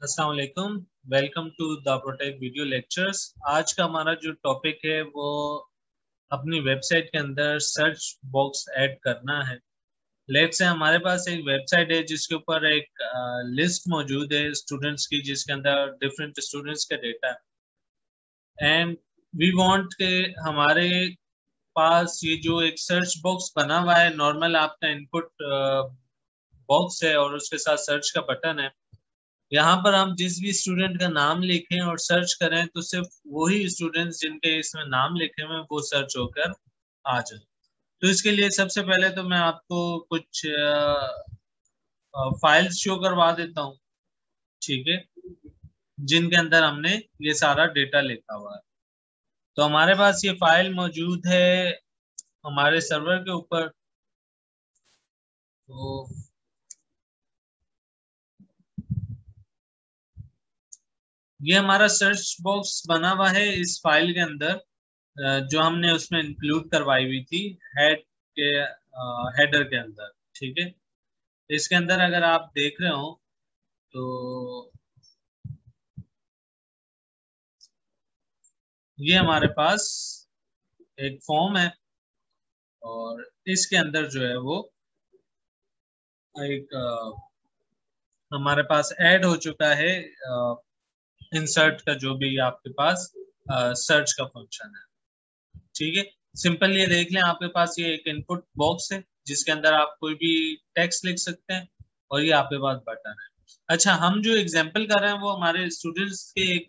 अस्सलाम welcome to the protect video lectures आज का हमारा जो टॉपिक है, वो अपनी वेबसाइट के अंदर सर्च बॉक्स ऐड करना है। लेट से हमारे पास एक वेबसाइट है, जिसके ऊपर एक लिस्ट मौजूद है स्टूडेंट्स की, जिसके अंदर डिफरेंट स्टूडेंट्स का डेटा एंड वी वांट के हमारे पास ये जो एक सर्च बॉक्स बना हुआ है नॉर्मल आपका इनपुट बॉक्स है और उसके साथ सर्च का बटन है। यहाँ पर हम जिस भी स्टूडेंट का नाम लिखें और सर्च करें तो सिर्फ़ वही स्टूडेंट्स जिनके इसमें नाम लिखे हुए वो सर्च होकर आ जाए। तो इसके लिए सबसे पहले तो मैं आपको कुछ फाइल्स शो करवा देता हूँ। ठीक है? जिनके अंदर हमने ये सारा डेटा लिखा हुआ है। तो हमारे पास ये फ़ाइल मौजूद है हमारे सर्वर के ऊपर। तो ये हमारा सर्च बॉक्स बना हुआ है इस फ़ाइल के अंदर जो हमने उसमें इंक्लूड करवाई हुई थी हेड के हेडर के अंदर ठीक है? इसके अंदर अगर आप देख रहे हो तो ये हमारे पास एक फॉर्म है और इसके अंदर जो है वो एक आ, हमारे पास ऐड हो चुका है आ, इंसर्ट का जो भी आपके पास सर्च का फ़ंक्शन है। ठीक है? सिंपल ये देख लें, आपके पास ये एक इनपुट बॉक्स है, जिसके अंदर आप कोई भी टेक्स्ट लिख सकते हैं और ये आपके पास बटन है। अच्छा हम जो एग्ज़ाम्पल कर रहे हैं, वो हमारे स्टूडेंट्स के एक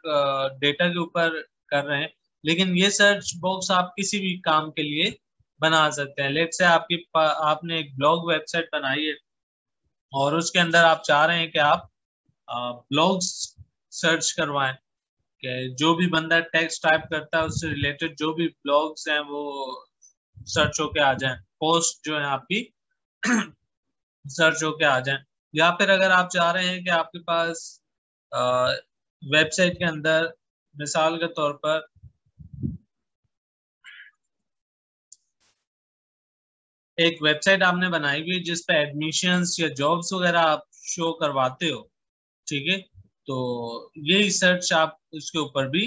डेटा के ऊपर कर रहे हैं। लेकिन ये सर्च बॉक्स आप किसी भी काम के लिए बना सकते हैं। लेट से आपकी आपने एक ब्लॉग वेबसाइट बनाई है और उसके अंदर आप चाह रहे हैं कि आप ब्लॉग्स सर्च करवाएँ। कि जो भी बंदा टेक्स्ट टाइप करता है, उससे रिलेटेड जो भी ब्लॉग्स हैं, वो सर्च होके आ जाएँ। पोस्ट जो है आपकी सर्च होके आ जाएँ। या फिर अगर आप चाह रहे हैं कि आपके पास वेबसाइट के अंदर, मिसाल के तौर पर, एक वेबसाइट आपने बनाई हुई जिस पे एडमिशंस या जॉब्स वगैरह आप शो करवाते हो, ठीक है? तो यही सर्च आप उसके ऊपर भी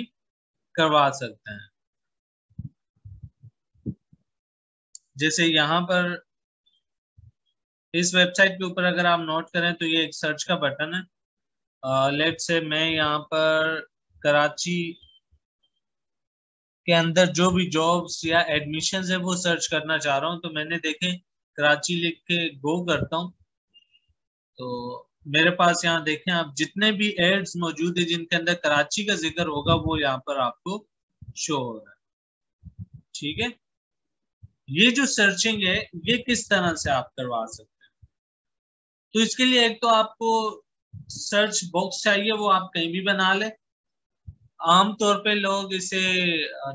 करवा सकते हैं। जैसे यहाँ पर इस वेबसाइट के ऊपर अगर आप नोट करें तो ये एक सर्च का बटन है। लेट से मैं यहाँ पर कराची के अंदर जो भी जॉब्स या एडमिशन है वो सर्च करना चाह रहा हूँ तो मैंने देखे, कराची लिख के गो करता हूँ। तो मेरे पास यहाँ देखें, आप जितने भी एड्स मौजूद है, जिनके अंदर कराची का ज़िक्र होगा, वो यहाँ पर आपको शो हो रहा है। ठीक है? ये जो सर्चिंग है, ये किस तरह से आप करवा सकते हैं? तो इसके लिए एक तो आपको सर्च बॉक्स चाहिए, वो आप कहीं भी बना ले। आमतौर पे लोग इसे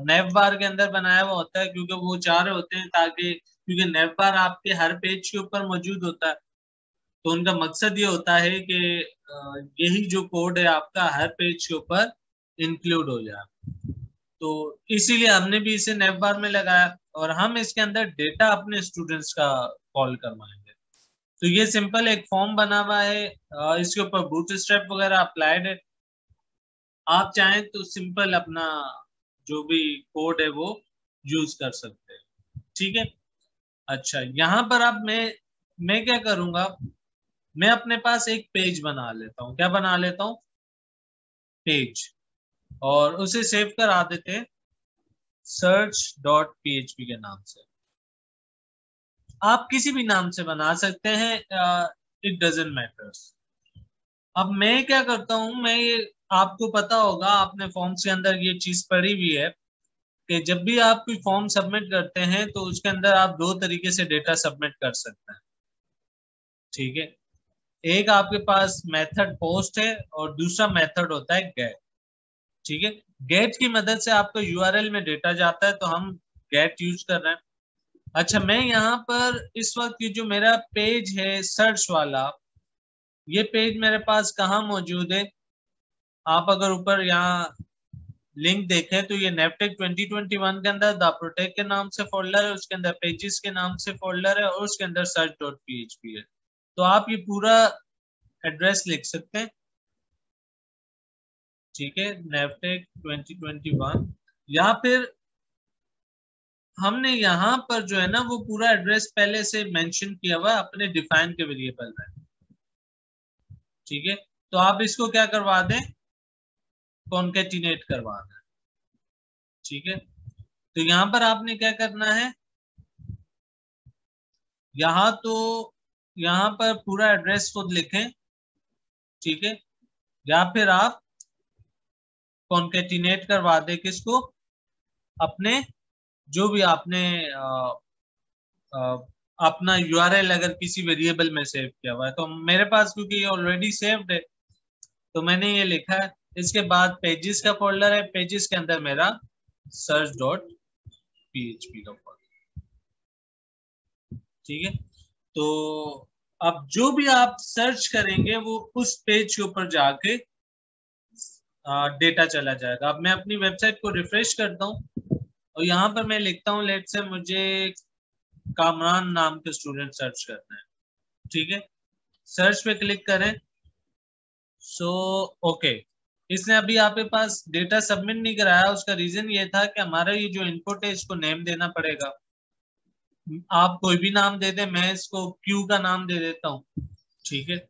नेव बार के अंदर बनाया हुआ होता है, क्योंकि वो चाह रहे होते हैं ताकि, क्योंकि नेव बार आपके हर पेज के ऊपर मौजूद होता है। तो उनका मकसद ये होता है कि यही जो कोड है आपका, हर पेज के ऊपर इंक्लूड हो जाए। तो इसीलिए हमने भी इसे नेव बार में लगाया और हम इसके अंदर डेटा अपने स्टूडेंट्स का कॉल करवाएँगे। तो ये सिंपल एक फॉर्म बना हुआ है इसके ऊपर बूट स्ट्रैप वगैरह अप्लाइड है। आप चाहें तो सिंपल अपना जो भी कोड है वो यूज़ कर सकते हैं। ठीक है? अच्छा यहाँ पर आप मैं मैं क्या करूँगा? मैं अपने पास एक पेज बना लेता हूँ। क्या बना लेता हूँ? पेज। और उसे सेव करा देते सर्च डॉट पीएचपी के नाम से। आप किसी भी नाम से बना सकते हैं इट डजेंट मैटर्स अब मैं क्या करता हूँ? मैं ये, आपको पता होगा, आपने फॉर्म्स के अंदर ये चीज़ पढ़ी हुई है कि जब भी आप कोई फॉर्म सबमिट करते हैं तो उसके अंदर आप दो तरीके से डेटा सबमिट कर सकते हैं। ठीक है? एक आपके पास मेथड पोस्ट है और दूसरा मेथड होता है गेट ठीक है? गेट की मदद से आपका यूआरएल में डेटा जाता है तो हम गेट यूज़ कर रहे हैं। अच्छा मैं यहाँ पर इस वक्त की जो मेरा पेज है सर्च वाला, ये पेज मेरे पास कहाँ मौजूद है? आप अगर ऊपर यहाँ लिंक देखें तो ये नेपटेक 2021 के अंदर द प्रोटेक्ट के नाम से फोल्डर है, उसके अंदर पेजेस के नाम से फोल्डर है, और उसके अंदर सर्च डॉट पी है। तो आप ये पूरा एड्रेस लिख सकते हैं। ठीक है नेवटेक 2021 या फिर हमने यहाँ पर जो है ना, वो पूरा एड्रेस पहले से मेंशन किया हुआ अपने डिफाइन के वेरिएबल में। ठीक है तो आप इसको क्या करवा दें? कॉन्केटिनेट करवा दें। ठीक है तो यहाँ पर आपने क्या करना है? यहाँ तो यहाँ पर पूरा एड्रेस खुद लिखें ठीक है? या फिर आप कॉन्केटिनेट करवा दे किसको? अपने जो भी आपने आ, आ, अपना यूआरएल अगर किसी वेरिएबल में सेव किया हुआ है तो मेरे पास क्योंकि ये ऑलरेडी सेव्ड है तो मैंने ये लिखा है। इसके बाद पेजेस का फोल्डर है पेजेस के अंदर मेरा सर्च डॉट पीएचपी का फोल्डर ठीक है? तो अब जो भी आप सर्च करेंगे वो उस पेज के ऊपर जाके डेटा चला जाएगा। अब मैं अपनी वेबसाइट को रिफ्रेश करता हूँ और यहाँ पर मैं लिखता हूँ लेट से मुझे कामरान नाम के स्टूडेंट सर्च करना है। ठीक है? सर्च पे क्लिक करें। So so, okay okay. इसने अभी आपके पास डेटा सबमिट नहीं कराया। उसका रीजन ये था कि हमारा ये जो इनपुट है इसको नेम देना पड़ेगा। आप कोई भी नाम दे दें मैं इसको क्यू का नाम दे देता हूँ। ठीक है?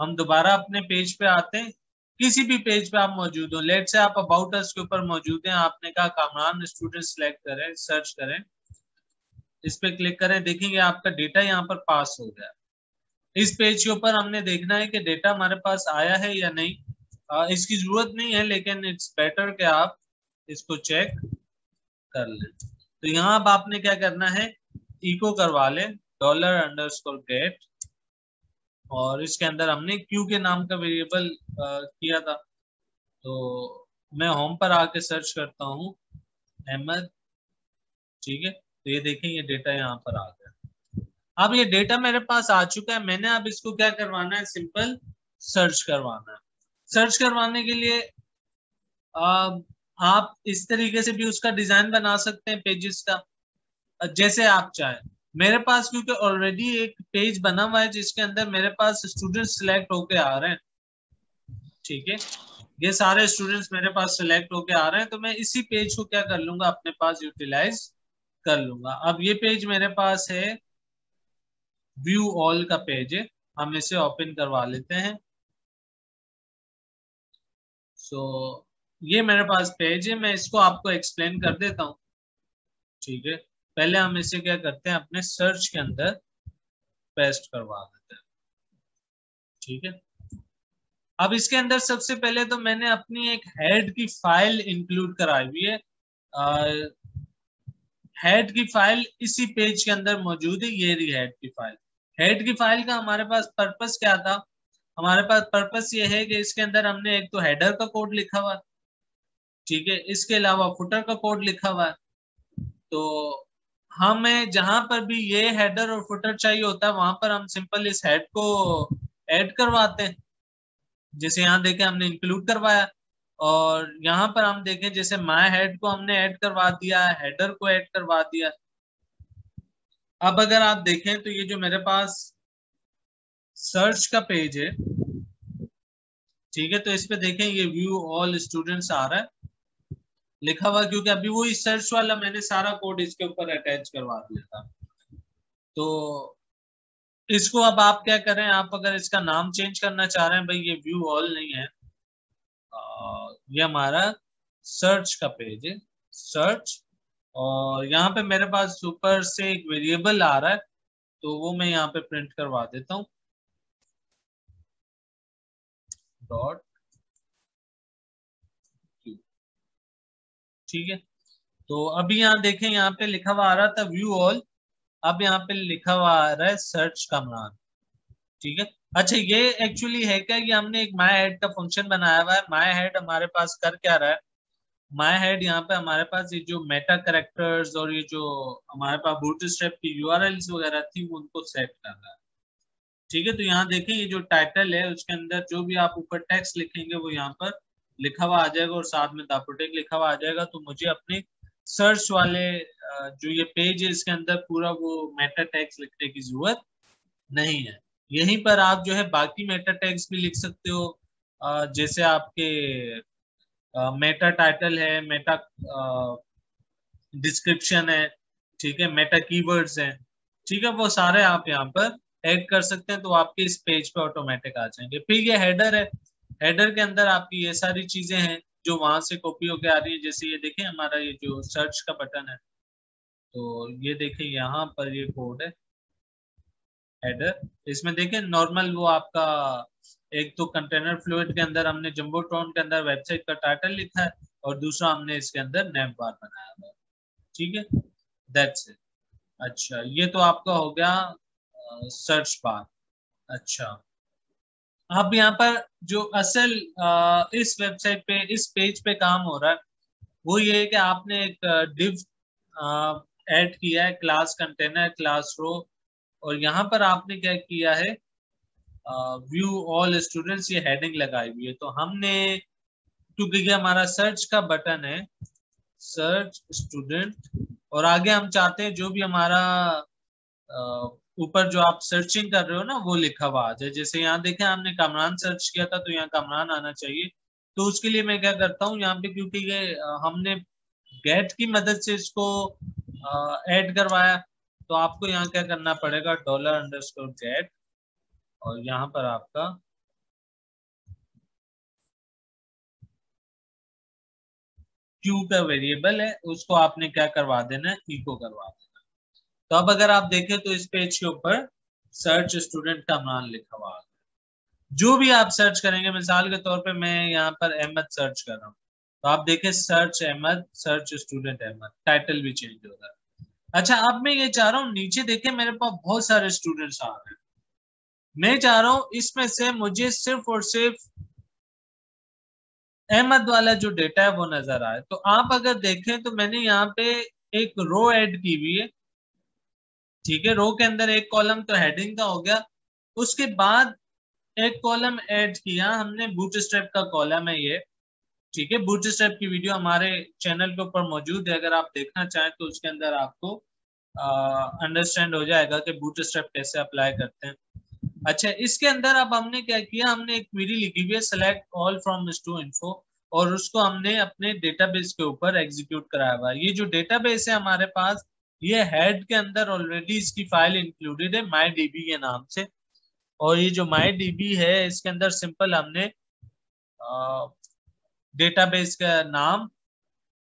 हम दोबारा अपने पेज पे आते हैं। किसी भी पेज पे आप मौजूद हो। लेट से आप अबाउट अस के ऊपर मौजूद हैं। आपने कहा कामरान स्टूडेंट सेलेक्ट करें सर्च करें। इस पे क्लिक करें। देखेंगे आपका डेटा यहाँ पर पास हो गया। इस पेज के ऊपर हमने देखना है कि डेटा हमारे पास आया है या नहीं। आ, इसकी ज़रूरत नहीं है लेकिन इट्स बेटर कि आप इसको चेक कर लें। तो यहाँ अब आपने क्या करना है? इको करवा लें डॉलर अंडर गेट और इसके अंदर हमने क्यू के नाम का वेरिएबल किया था। तो मैं होम पर आके सर्च करता हूँ अहमद ठीक है? तो ये देखें ये डेटा यहाँ पर आ गया। अब ये डेटा मेरे पास आ चुका है मैंने अब इसको क्या करवाना है? सिंपल सर्च करवाना है। सर्च करवाने के लिए आ, आप इस तरीके से भी उसका डिज़ाइन बना सकते हैं पेजेस का। जैसे आप चाहें। मेरे पास क्योंकि ऑलरेडी एक पेज बना हुआ है जिसके अंदर मेरे पास स्टूडेंट सिलेक्ट होके आ रहे हैं। ठीक है? ये सारे स्टूडेंट्स मेरे पास सिलेक्ट होके आ रहे हैं तो मैं इसी पेज को क्या कर लूँगा? अपने पास यूटिलाइज कर लूँगा। अब ये पेज मेरे पास है। व्यू ऑल का पेज है। हम इसे ओपन करवा लेते हैं। सो so, ये मेरे पास पेज है। मैं इसको आपको एक्सप्लेन कर देता हूँ। ठीक है? पहले हम इसे क्या करते हैं, अपने सर्च के अंदर पेस्ट करवा देते हैं। ठीक है? अब इसके अंदर सबसे पहले तो मैंने अपनी एक हेड की फ़ाइल इंक्लूड कराई हुई है। हेड की फ़ाइल इसी पेज के अंदर मौजूद है, ये रही हेड की फ़ाइल हेड की फ़ाइल का हमारे पास पर्पस क्या था? हमारे पास पर्पस ये है कि इसके अंदर हमने एक तो हेडर का कोड लिखा हुआ, ठीक है? इसके अलावा फुटर का कोड लिखा हुआ तो हमें जहाँ पर भी ये हेडर और फुटर चाहिए होता है, वहाँ पर हम सिंपल इस हेड को ऐड करवाते हैं। जैसे यहाँ देखें, हमने इंक्लूड करवाया और यहाँ पर हम देखें, जैसे माई हेड को हमने ऐड करवा दिया हेडर को ऐड करवा दिया। अब अगर आप देखें तो ये जो मेरे पास सर्च का पेज है, ठीक है तो इस पे देखें, ये व्यू ऑल स्टूडेंट्स आ रहा है। लिखा हुआ क्योंकि अभी वो सर्च वाला मैंने सारा कोड इसके ऊपर अटैच करवा दिया था। तो इसको अब आप क्या करें आप अगर इसका नाम चेंज करना चाह रहे हैं, भाई ये व्यू ऑल नहीं है। ये हमारा सर्च का पेज है सर्च और यहाँ पे मेरे पास ऊपर से एक वेरिएबल आ रहा है तो वो मैं यहाँ पे प्रिंट करवा देता हूँ। डॉट ठीक है? तो अभी यहाँ देखें, यहाँ पे लिखा हुआ आ रहा था व्यू ऑल अब यहाँ पे लिखा हुआ आ रहा है सर्च कमरान ठीक है? अच्छा ये एक्चुअली है क्या ये हमने एक माई हेड का फ़ंक्शन बनाया हुआ है? माई हेड हमारे पास कर क्या रहा है? माई हेड यहाँ पे हमारे पास ये जो मेटा करेक्टर्स और ये जो हमारे पास बूट स्टेप की यू वगैरह थी, वो उनको सेट कर रहा है। ठीक है? तो यहाँ देखें, ये जो टाइटल है, उसके अंदर जो भी आप ऊपर टेक्स्ट लिखेंगे, वो यहाँ पर लिखा हुआ आ जाएगा और साथ में दापोटेक लिखा हुआ आ जाएगा तो मुझे अपने सर्च वाले जो ये पेज है, इसके अंदर पूरा वो मेटा टैक्स लिखने की ज़रूरत नहीं है। यहीं पर आप जो है बाकी मेटा टैग्स भी लिख सकते हो। जैसे आपके मेटा टाइटल है मेटा डिस्क्रिप्शन है, ठीक है मेटा कीवर्ड्स है, ठीक है, वो सारे आप यहाँ पर ऐड कर सकते हैं तो आपके इस पेज पे ऑटोमेटिक आ जाएँगे। फिर ये हेडर है हेडर के अंदर आपकी ये सारी चीज़ें हैं जो वहाँ से कॉपी होके आ रही है। जैसे ये देखें, हमारा ये जो सर्च का बटन है तो ये देखें, यहाँ पर ये कोड है हेडर इसमें देखें नॉर्मल वो आपका एक तो कंटेनर फ्लूड के अंदर हमने जम्बो ट्रॉन के अंदर वेबसाइट का टाइटल लिखा है और दूसरा हमने इसके अंदर नेम बार बनाया हुआ है। ठीक है? दैट्स इट अच्छा ये तो आपका हो गया सर्च बार अच्छा। अब यहाँ पर जो असल इस वेबसाइट पे, इस पेज पे काम हो रहा है, वो ये है कि आपने एक डिव ऐड किया है क्लास कंटेनर क्लास रो और यहाँ पर आपने क्या किया है व्यू ऑल स्टूडेंट्स ये हेडिंग लगाई हुई है। तो हमने क्योंकि हमारा सर्च का बटन है सर्च स्टूडेंट और आगे हम चाहते हैं जो भी हमारा ऊपर जो आप सर्चिंग कर रहे हो ना, वो लिखा हुआ आ जाए जैसे यहाँ देखें, आपने कमरान सर्च किया था तो यहाँ कमरान आना चाहिए। तो उसके लिए मैं क्या करता हूँ, यहाँ पे क्योंकि ये हमने गेट की मदद से इसको ऐड करवाया तो आपको यहाँ क्या करना पड़ेगा डॉलर अंडरस्कोर गेट और यहाँ पर आपका क्यू का वेरिएबल है, उसको आपने क्या करवा देना है इको करवा देना तो अब अगर आप देखें तो इस पेज के ऊपर सर्च स्टूडेंट का मान लिखा हुआ जो भी आप सर्च करेंगे, मिसाल के तौर पे मैं यहाँ पर अहमद सर्च कर रहा हूँ। तो आप देखें search Ahmad search student Ahmad title भी चेंज हो रहा है। अच्छा अब मैं ये चाह रहा हूँ, नीचे देखे मेरे पास बहुत सारे स्टूडेंट्स आ रहे हैं। मैं चाह रहा हूँ इसमें से मुझे सिर्फ़ और सिर्फ़ अहमद वाला जो डेटा है वो नज़र आए। तो आप अगर देखें तो मैंने यहाँ पे एक रो ऐड की हुई है। ठीक है रो के अंदर एक कॉलम तो हेडिंग का हो गया। उसके बाद एक कॉलम ऐड किया, हमने बूट स्ट्रेप का कॉलम है ये। ठीक है बूट स्ट्रेप की वीडियो हमारे चैनल के ऊपर मौजूद है, अगर आप देखना चाहें तो उसके अंदर आपको अंडरस्टैंड हो जाएगा कि बूट स्ट्रेप कैसे अप्लाई करते हैं। अच्छा इसके अंदर अब हमने क्या किया? हमने एक क्वेरी लिखी हुई है select all from stu info और उसको हमने अपने डेटाबेस के ऊपर एग्जीक्यूट कराया हुआ ये जो डेटाबेस है हमारे पास ये हेड के अंदर ऑलरेडी इसकी फ़ाइल इंक्लूडेड है माई डीबी के नाम से। और ये जो माई डीबी है, इसके अंदर सिंपल हमने डेटाबेस का नाम,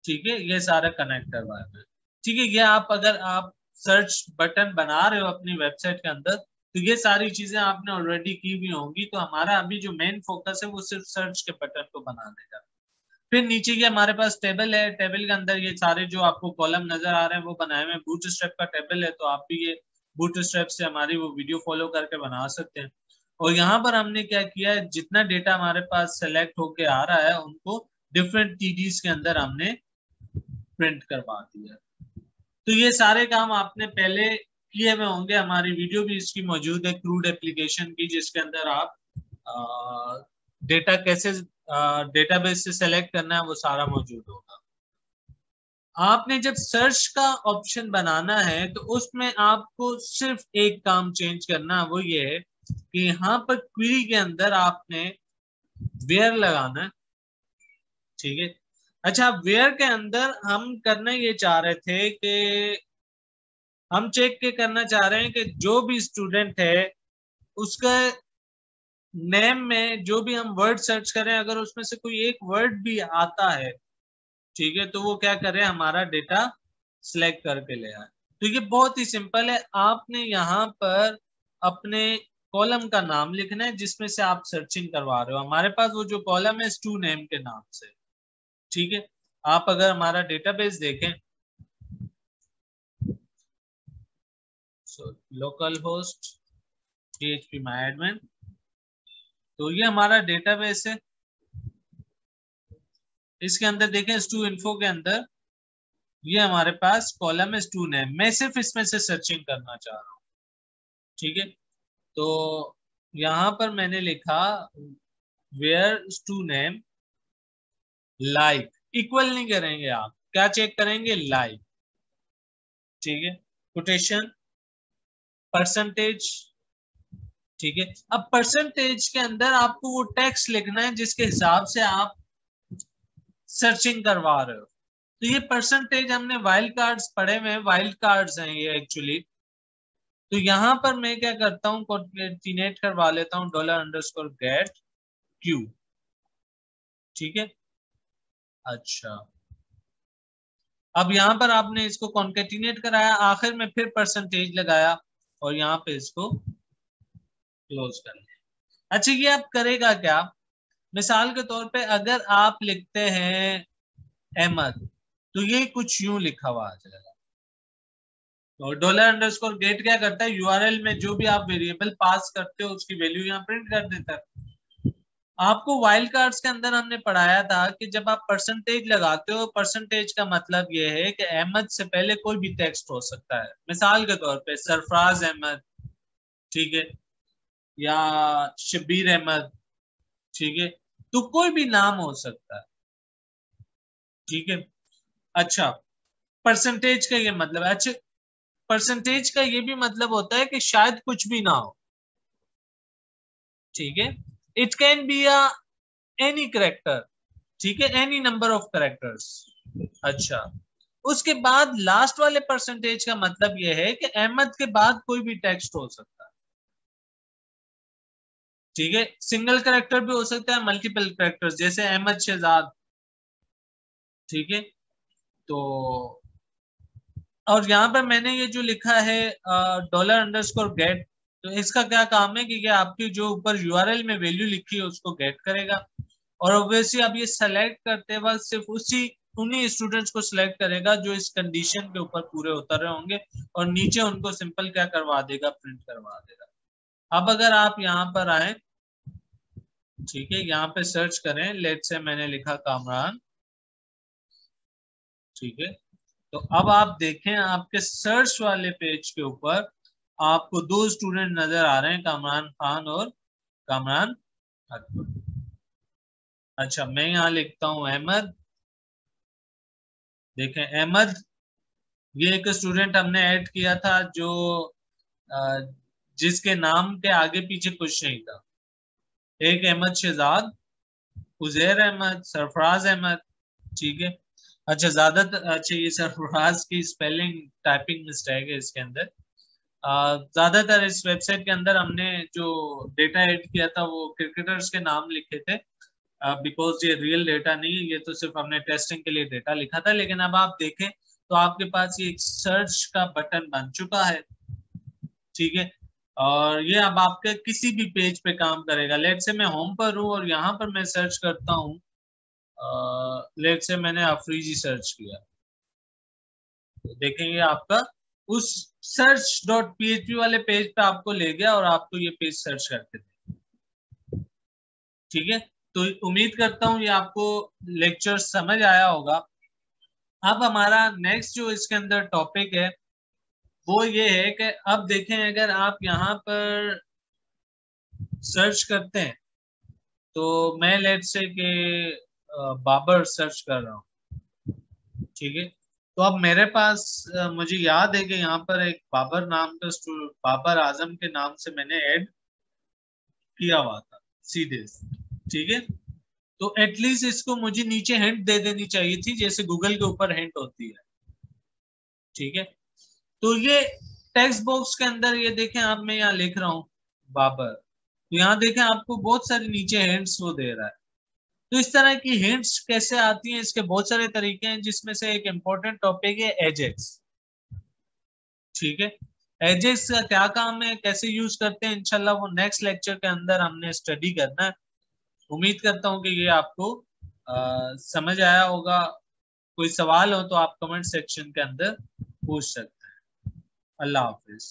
ठीक है, ये सारा कनेक्ट करवाया है। ठीक है, ये आप अगर आप सर्च बटन बना रहे हो अपनी वेबसाइट के अंदर तो ये सारी चीज़ें आपने ऑलरेडी की भी होंगी। तो हमारा अभी जो मेन फोकस है, वो सिर्फ़ सर्च के बटन को बनाने का। फिर नीचे ये हमारे पास टेबल है। टेबल के अंदर ये सारे जो आपको कॉलम नज़र आ रहे हैं, वो बनाए हुए बूट स्ट्रेप का टेबल है तो आप भी ये बूट स्ट्रेप से हमारी वो वीडियो फॉलो करके बना सकते हैं। और यहाँ पर हमने क्या किया है, जितना डेटा हमारे पास सेलेक्ट होके आ रहा है, उनको डिफरेंट टीडीज के अंदर हमने प्रिंट करवा दिया। तो ये सारे काम आपने पहले किए हुए होंगे। हमारी वीडियो भी इसकी मौजूद है क्रूड एप्लीकेशन की, जिसके अंदर आप डेटा कैसे डेटाबेस से सेलेक्ट करना है, वो सारा मौजूद होगा। आपने जब सर्च का ऑप्शन बनाना है तो उसमें आपको सिर्फ़ एक काम चेंज करना है, वो ये है कि यहाँ पर क्वेरी के अंदर आपने वेयर लगाना है। ठीक है? अच्छा वेयर के अंदर हम करना ये चाह रहे थे कि हम चेक के करना चाह रहे हैं कि जो भी स्टूडेंट है, उसका नेम में जो भी हम वर्ड सर्च करें, अगर उसमें से कोई एक वर्ड भी आता है, ठीक है तो वो क्या करे हमारा डेटा सिलेक्ट करके ले आए। तो ये बहुत ही सिंपल है। आपने यहाँ पर अपने कॉलम का नाम लिखना है, जिसमें से आप सर्चिंग करवा रहे हो। हमारे पास वो जो कॉलम है स्टू नेम के नाम से। ठीक है? आप अगर हमारा डेटाबेस देखें, so local host php myadmin तो ये हमारा डेटाबेस है। इसके अंदर देखें स्टू इन्फो के अंदर ये हमारे पास कॉलम है स्टू नेम मैं सिर्फ़ इसमें से सर्चिंग करना चाह रहा हूँ। ठीक है? तो यहाँ पर मैंने लिखा where stu name like equal नहीं करेंगे आप। क्या चेक करेंगे? लाइक ठीक है? कोटेशन परसेंटेज ठीक है? अब परसेंटेज के अंदर आपको वो टैक्स लिखना है जिसके हिसाब से आप सर्चिंग करवा रहे हो। तो ये परसेंटेज हमने वाइल्ड कार्ड्स पढ़े हुए हैं। वाइल्ड कार्ड्स हैं ये एक्चुअली तो यहाँ पर मैं क्या करता हूँ कॉन्केटिनेट करवा लेता हूँ डॉलर अंडरस्कोर गेट क्यू ठीक है? अच्छा। अब यहाँ पर आपने इसको कॉन्केटिनेट कराया। आखिर में फिर परसेंटेज लगाया और यहाँ पे इसको क्लोज कर लिया अच्छा ये आप करेगा क्या? मिसाल के तौर पे अगर आप लिखते हैं अहमद तो ये कुछ यूँ लिखा हुआ आ जाएगा। तो डॉलर अंडरस्कोर गेट क्या करता है? यूआरएल में जो भी आप वेरिएबल पास करते हो, उसकी वैल्यू यहाँ प्रिंट कर देता है। आपको वाइल्ड कार्ड्स के अंदर हमने पढ़ाया था कि जब आप परसेंटेज लगाते हो परसेंटेज का मतलब ये है कि अहमद से पहले कोई भी टेक्स्ट हो सकता है। मिसाल के तौर पे सरफराज अहमद, ठीक है? या शबीर अहमद, ठीक है? तो कोई भी नाम हो सकता है। ठीक है? अच्छा परसेंटेज का ये मतलब है। अच्छा परसेंटेज का ये भी मतलब होता है कि शायद कुछ भी ना हो। ठीक है? It can be a any character ठीक है? एनी नंबर ऑफ़ करेक्टर्स अच्छा। उसके बाद लास्ट वाले परसेंटेज का मतलब यह है कि अहमद के बाद कोई भी टेक्स्ट हो सकता ठीक है? सिंगल करेक्टर भी हो सकता है मल्टीपल करेक्टर जैसे अहमद शहजाद ठीक है? तो और यहाँ पर मैंने ये जो लिखा है डॉलर अंडरस्कोर गेट तो इसका क्या काम है कि आपकी जो ऊपर यूआरएल में वैल्यू लिखी है, उसको गेट करेगा। और ऑब्वियसली आप ये सेलेक्ट करते वक्त सिर्फ़ उसी उन्हीं स्टूडेंट्स को सिलेक्ट करेगा जो इस कंडीशन के ऊपर पूरे उतर रहे होंगे और नीचे उनको सिंपल क्या करवा देगा प्रिंट करवा देगा। अब अगर आप यहाँ पर आए ठीक है, यहाँ पे सर्च करें लेट से मैंने लिखा कामरान। ठीक है तो अब आप देखें आपके सर्च वाले पेज के ऊपर आपको दो स्टूडेंट नज़र आ रहे हैं, कामरान खान और कामरान अकबर। अच्छा मैं यहाँ लिखता हूँ अहमद। देखें, अहमद, ये एक स्टूडेंट हमने ऐड किया था जो जिसके नाम के आगे पीछे कुछ नहीं था। एक अहमद शहजाद, उजैर अहमद, सरफराज अहमद, ठीक है? अच्छा ज़्यादातर अच्छा ये सरफराज की स्पेलिंग टाइपिंग मिस्टेक है इसके अंदर। ज़्यादातर इस वेबसाइट के अंदर हमने जो डेटा ऐड किया था, वो क्रिकेटर्स के नाम लिखे थे। बिकॉज़ ये रियल डेटा नहीं है, ये तो सिर्फ़ हमने टेस्टिंग के लिए डेटा लिखा था। लेकिन अब आप देखें तो आपके पास ये एक सर्च का बटन बन चुका है। ठीक है? और ये अब आपके किसी भी पेज पे काम करेगा। लेट से मैं होम पर हूँ और यहाँ पर मैं सर्च करता हूँ। लेट से मैंने अफरीजी सर्च किया। तो देखेंगे आपका उस सर्च डॉट पी वाले पेज पे आपको ले गया और आपको ये पेज सर्च करके दे ठीक है? तो उम्मीद करता हूँ ये आपको लेक्चर समझ आया होगा। अब हमारा नेक्स्ट जो इसके अंदर टॉपिक है वो ये है कि अब देखें, अगर आप यहाँ पर सर्च करते हैं तो मैं लेट से के बाबर सर्च कर रहा हूँ। ठीक है? तो अब मेरे पास मुझे याद है कि यहाँ पर एक बाबर नाम का स्टूडेंट बाबर आज़म के नाम से मैंने ऐड किया हुआ था, सीधे ठीक है? तो एटलीस्ट इसको मुझे नीचे हिंट दे देनी चाहिए थी, जैसे गूगल के ऊपर हिंट होती है। ठीक है? तो ये टेक्स्ट बॉक्स के अंदर ये देखें आप मैं यहाँ लिख रहा हूँ बाबर। तो यहाँ देखें आपको बहुत सारे नीचे हिंट्स वो दे रहा है। तो इस तरह की हिंट्स कैसे आती हैं इसके बहुत सारे तरीके हैं जिसमें से एक इम्पोर्टेंट टॉपिक है एजेक्स ठीक है? एजेक्स का क्या काम है कैसे यूज़ करते हैं इनशाला वो नेक्स्ट लेक्चर के अंदर हमने स्टडी करना है। उम्मीद करता हूँ कि ये आपको आ, समझ आया होगा। कोई सवाल हो तो आप कमेंट सेक्शन के अंदर पूछ सकते अल्लाह हाफिज़।